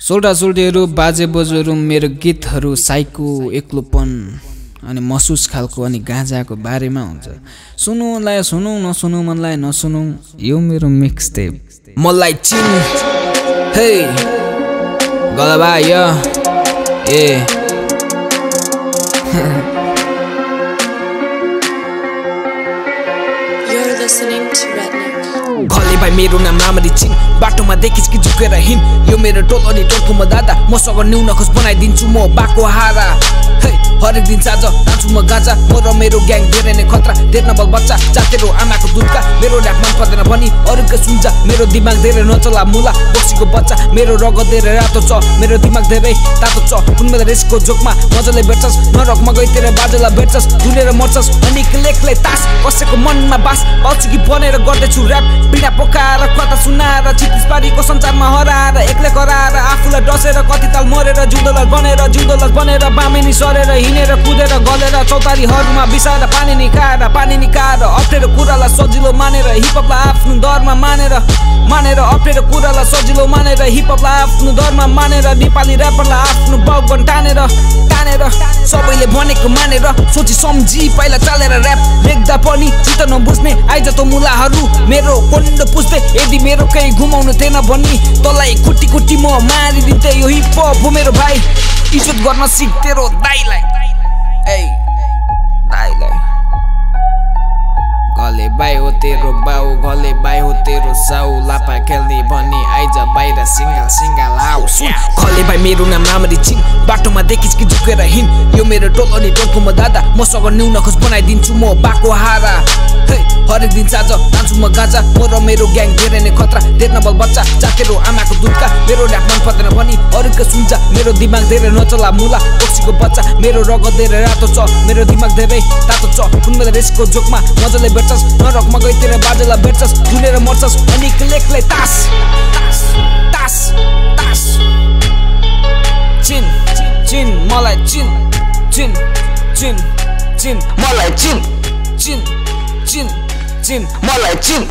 सोल्टा सोल्टीहरू बाजे बोजूहरू मेरो गीतहरू साइको एक्लोपन अनि महसुस खालको अनि गाँजाको बारेमा हुन्छ। सुनुलाई सुनौ नसुनौ मनलाई नसुनौ यो मेरो मिक्स टेप मलाई चिन ए। You're listening to. घले भाइ मेरो नाम राम्ररी चिन बाटोमा देखिस् कि झुकेर हिँड। यो मेरो टोल अनि टोलको म दादा। मसँग न्यून खोज बनाइदिन्छु म बाको हारा। हरेक दिन साँझ नाच्छु म गाजा। म र मेरो ग्याङ धेरै नै खतरा। डेढ नम्बर बच्चा चातेरो आमाको दुधका। मेरो ऱ्याप मन पर्दैन भनी अरूको सुन्छ। मेरो दिमाग धेरै नचला मुला बक्सीको बच्चा। मेरो रगत धेरै रातो छ मेरो दिमाग धेरै तातो छ। कुन बेला रेसको जोकमा मजाले भेट्छस् नरकमा गइतिर बाजेलाई भेट्छस् धुनेर मर्छस्। अनि लेखले तास। कसैको मनमा बास। कि बनेर गर्दैछु ऱ्याप पिँढा पोकाएर कता सुनाएर छिटिस पारीको संसारमा हराएर एक्लै कराएर आफूलाई ताल मरेर जुदोलाई बनेर जुदोलाई बनेर बामेनी सरेर हिँडेर कुदेर गलेर चौतारीहरूमा बिसाएर पानी निकाएर पानी निकाएर अप्ठ्यारो कुरालाई सजिलो मानेर हिपहपलाई आफ्नो धर्म मानेर मानेर अप्ठ्यारो कुरालाई सजिलो मानेर हिपहपलाई आफ्नो धर्म मानेर नेपाली ऱ्यापरलाई आफ्नो बाउगन टानेर टानेर सबैले भनेको मानेर। सोची सम्झी पहिला चालेर ऱ्याप लेख्दा पनि चित्त नबुझ्ने। आइज त मुलाहरू मेरो कोन्डो पुज्दै यदि मेरो केही घुमाउनु थिएन भनी तँलाई कुटी कुटी म मारिदिन्थे। यो हिप हो मेरो भाइ। इज्जत गर्न सिक तेरो दाइलाई ए दाइलाई गले बाई हो तेरो बाउ गले बाई हो तेरो साउ। लापा खेल्ने भने आइज बाहिर सिङ्गल सिङ्गल। आऊ सुन खले भाइ मेरो नाम राम्ररी चिन बाटोमा देखिस् कि झुकेर हिँड यो मेरो टोल अनि टोलको म दादा मसँग न्यून खोज बनाइदिन्छु म बाको हारा हरेक दिन साँझ नाच्छु म गाजा म र मेरो ग्याङ धेरै नै खतरा नम्बर बच्चा चाकेरो आमाको दुधका मेरो ऱ्याप मन पर्दैन भनी अरूको सुन्छ मेरो दिमाग धेरै नचला मुला बक्सीको बच्चा मेरो रगत धेरै रातो छ मेरो दिमाग धेरै तातो छ कुन रेसको जोकमा मजाले भेट्छस् नरकमा गइतिर बाजेलाई भेट्छस् धुनेर मर्छस् अनि लेखलाई तास तास तास मलाई चिन चिन चिन चिन। मलाई चिन। चिन चिन चिन। मलाई चिन।